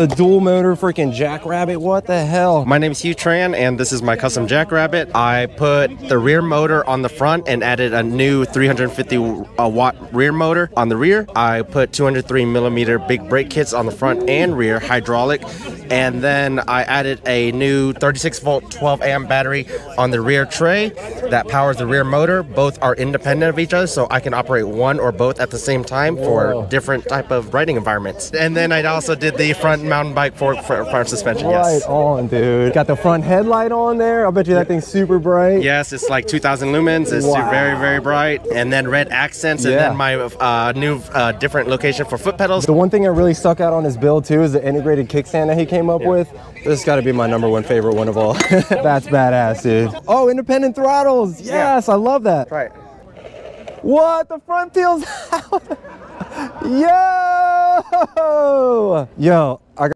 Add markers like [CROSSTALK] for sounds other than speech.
The dual motor freaking Jackrabbit. What the hell? My name is Hugh Tran, and this is my custom Jackrabbit. I put the rear motor on the front and added a new 350 uh, watt rear motor on the rear. I put 203 millimeter big brake kits on the front and rear, hydraulic, and then I added a new 36 volt 12 amp battery on the rear tray that powers the rear motor. Both are independent of each other, so I can operate one or both at the same time for Whoa. different type of riding environments. And then I also did the front mountain bike fork front, front suspension. Right Yes. on, dude. Got the front headlight on there. I bet you that thing's super bright. Yes, it's like 2,000 lumens. It's Wow. very, very bright. And then red accents, and Yeah. then my uh, new uh, different location for foot pedals. The one thing that really stuck out on his build too is the integrated kickstand that he came up with. This has got to be my number one favorite one of all. [LAUGHS] That's badass, dude. Oh, independent throttles. Yes, I love that. Right. What? The front peel's [LAUGHS] out. Yo! Yo,